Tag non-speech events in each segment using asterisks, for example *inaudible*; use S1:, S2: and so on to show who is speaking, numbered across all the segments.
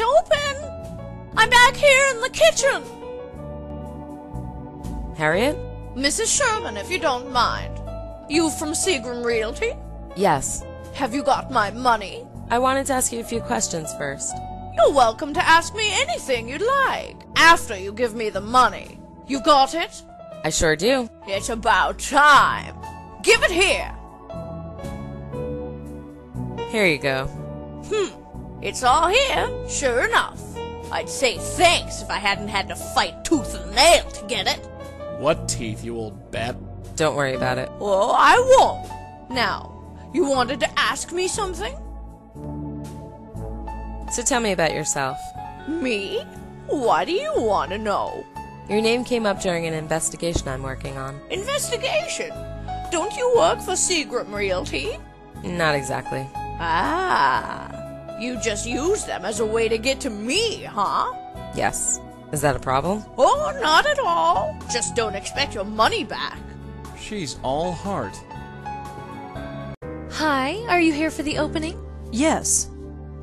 S1: can't open. I'm back here in the kitchen.
S2: Harriet?
S1: Mrs. Sherman, if you don't mind. You from Seagram Realty?
S2: Yes.
S1: Have you got my money?
S2: I wanted to ask you a few questions first.
S1: You're welcome to ask me anything you'd like after you give me the money. You got it?
S2: I sure do.
S1: It's about time. Give it here.
S2: Here you go.
S1: Hmm. It's all here, sure enough. I'd say thanks if I hadn't had to fight tooth and nail to get it.
S3: What teeth, you old bat?
S2: Don't worry about it.
S1: Oh, I won't. Now, you wanted to ask me something?
S2: So tell me about yourself.
S1: Me? What do you want to know?
S2: Your name came up during an investigation I'm working on.
S1: Investigation? Don't you work for Seagram Realty?
S2: Not exactly.
S1: Ah, you just use them as a way to get to me, huh?
S2: Yes. Is that a problem?
S1: Oh, not at all. Just don't expect your money back.
S3: She's all heart.
S4: Hi, are you here for the opening?
S5: Yes.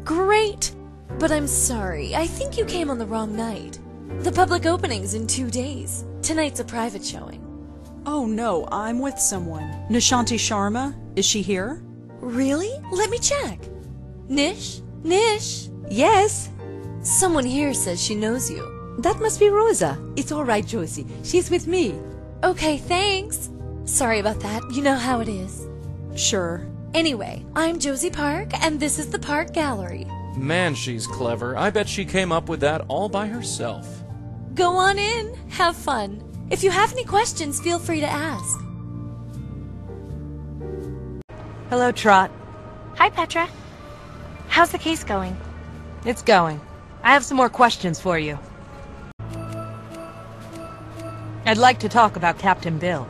S4: Great! But I'm sorry, I think you came on the wrong night. The public opening's in two days. Tonight's a private showing.
S5: Oh no, I'm with someone. Nishanti Sharma? Is she here?
S4: Really? Let me check. Nish? Nish?
S6: Yes,
S4: Someone here says she knows you.
S6: that must be Rosa. It's all right, Josie. She's with me.
S4: Okay, thanks. Sorry about that. You know how it is.
S5: Sure.
S4: Anyway, I'm Josie Park, and this is the Park Gallery.
S3: Man, she's clever. I bet she came up with that all by herself.
S4: Go on in. Have fun. If you have any questions, feel free to ask.
S7: Hello, Trot.
S8: Hi, Petra. How's the case going?
S7: It's going. I have some more questions for you. I'd like to talk about Captain Bill.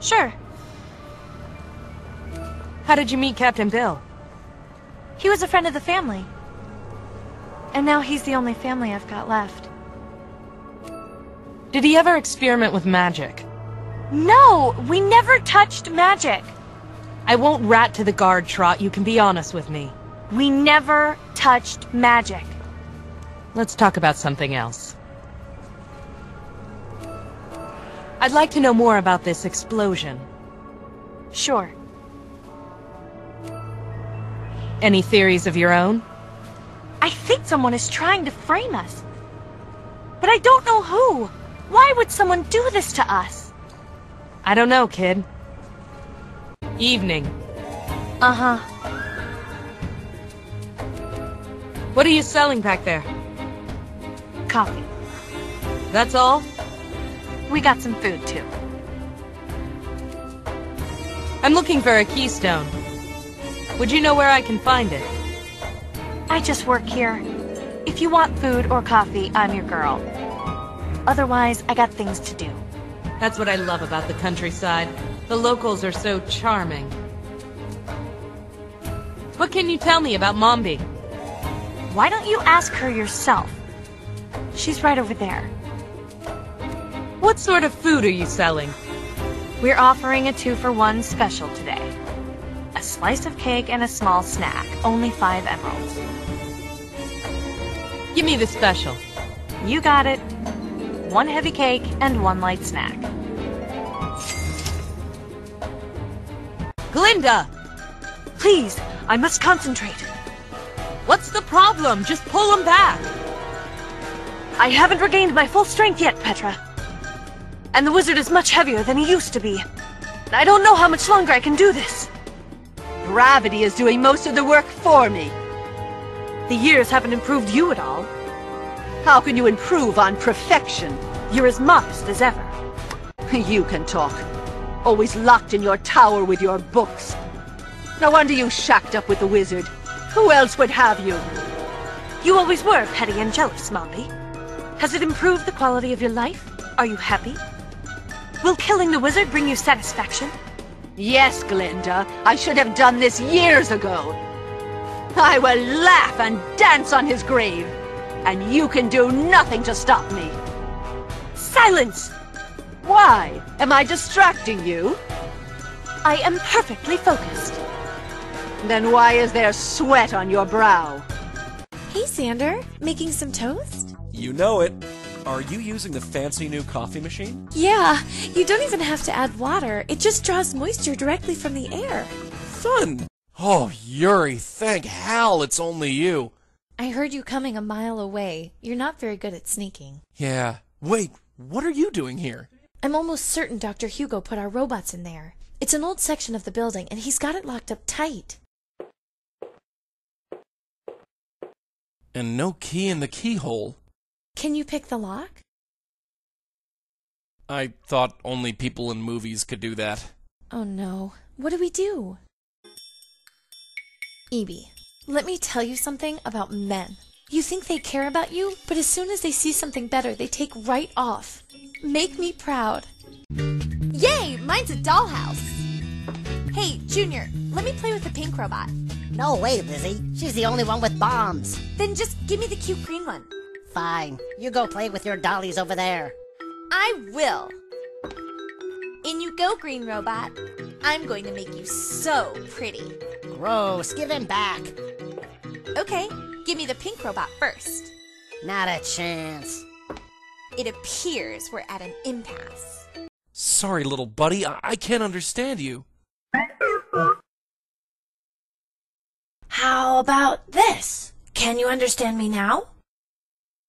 S8: Sure.
S7: How did you meet Captain Bill?
S8: He was a friend of the family. And now he's the only family I've got left.
S7: Did he ever experiment with magic?
S8: No! We never touched magic!
S7: I won't rat to the guard, Trot. You can be honest with me.
S8: We never touched magic.
S7: Let's talk about something else. I'd like to know more about this explosion.
S8: Sure.
S7: Any theories of your own?
S8: I think someone is trying to frame us. But I don't know who. Why would someone do this to us?
S7: I don't know, kid. Evening.
S8: Uh-huh.
S7: What are you selling back there?
S8: Coffee.
S7: That's all?
S8: We got some food, too.
S7: I'm looking for a keystone. Would you know where I can find it?
S8: I just work here. If you want food or coffee, I'm your girl. Otherwise, I got things to do.
S7: That's what I love about the countryside. The locals are so charming. What can you tell me about Mombi?
S8: Why don't you ask her yourself? She's right over there.
S7: What sort of food are you selling?
S8: We're offering a two-for-one special today. A slice of cake and a small snack. Only five emeralds.
S7: Give me the special.
S8: You got it. One heavy cake and one light snack.
S7: Glinda!
S8: Please, I must concentrate.
S7: What's the problem? Just pull him back!
S8: I haven't regained my full strength yet, Petra. And the wizard is much heavier than he used to be. I don't know how much longer I can do this.
S6: Gravity is doing most of the work for me.
S8: The years haven't improved you at all.
S6: How can you improve on perfection?
S8: You're as modest as ever. *laughs*
S6: You can talk. Always locked in your tower with your books. No wonder you shacked up with the wizard. Who else would have you?
S8: You always were petty and jealous, Mombi. Has it improved the quality of your life? Are you happy? Will killing the wizard bring you satisfaction?
S6: Yes, Glinda. I should have done this years ago. I will laugh and dance on his grave. And you can do nothing to stop me.
S8: Silence!
S6: Why? Am I distracting you?
S8: I am perfectly focused.
S6: Then why is there sweat on your brow?
S8: Hey, Sander. Making some toast?
S3: You know it. Are you using the fancy new coffee machine?
S8: Yeah, you don't even have to add water. It just draws moisture directly from the air.
S3: Fun! Oh, Yuri, thank hell it's only you.
S8: I heard you coming a mile away. You're not very good at sneaking.
S3: Yeah. Wait, what are you doing here?
S8: I'm almost certain Dr. Hugo put our robots in there. It's an old section of the building, and he's got it locked up tight.
S3: And no key in the keyhole.
S8: Can you pick the lock?
S3: I thought only people in movies could do that.
S8: Oh no. What do we do? Evie, let me tell you something about men. You think they care about you, but as soon as they see something better, they take right off. Make me proud. Yay! Mine's a dollhouse. Hey, Junior, let me play with the pink robot.
S9: No way, Lizzie. She's the only one with bombs.
S8: Then just give me the cute green one.
S9: Fine. You go play with your dollies over there.
S8: I will. In you go, green robot. I'm going to make you so pretty.
S9: Gross. Give him back.
S8: Okay, give me the pink robot first.
S9: Not a chance.
S8: It appears we're at an impasse.
S3: Sorry, little buddy, I, I can't understand you.
S8: How about this? Can you understand me now?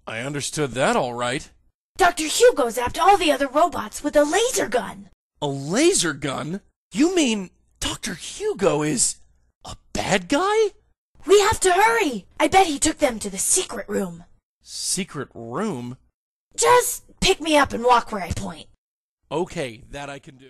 S3: I understood that all right.
S8: Dr. Hugo zapped all the other robots with a laser gun.
S3: A laser gun? You mean Dr. Hugo is a bad guy?
S8: We have to hurry. I bet he took them to the secret room.
S3: Secret room?
S8: Just pick me up and walk where I point.
S3: Okay, that I can do.